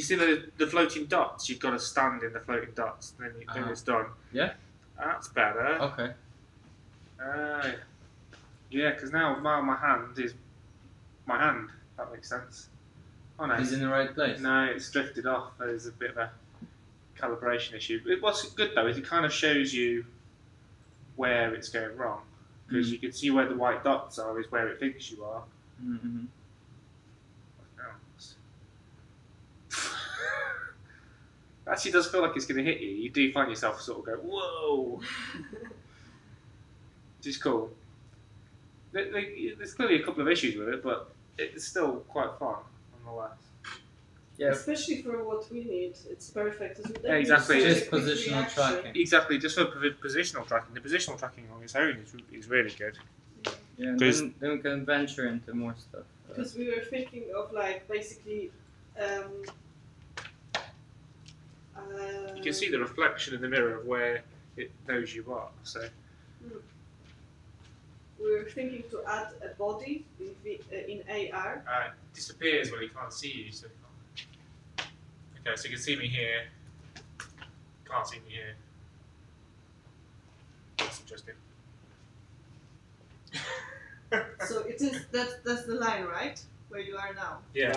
see the the floating dots? You've got to stand in the floating dots, then, you, then Uh-huh. it's done. Yeah? That's better. Okay. Uh, yeah, because now my, my hand is my hand. if That makes sense. Oh no, He's in the right place. no, it's drifted off. There's a bit of a calibration issue. It, what's good though is it kind of shows you where it's going wrong because Mm. you can see where the white dots are is where it thinks you are. Mm-hmm. Actually, does feel like it's going to hit you. You do find yourself sort of go, whoa, which is cool. There- there- There's clearly a couple of issues with it, but it's still quite fun nonetheless. Yeah. Especially for what we need, it's perfect. Isn't it? Yeah, exactly. It's Just positional reaction. tracking. Exactly, just for posi- positional tracking. The positional tracking on its own is, is really good. Yeah, and Because- then, then we can venture into more stuff. Because we were thinking of like basically. Um, You can see the reflection in the mirror of where it knows you are. So We were thinking to add a body in, v, uh, in AR. uh, it disappears when he can't see you. So okay, so you can see me here. Can't see me here. That's interesting. So it is that that's the line, right? Where you are now. yeah.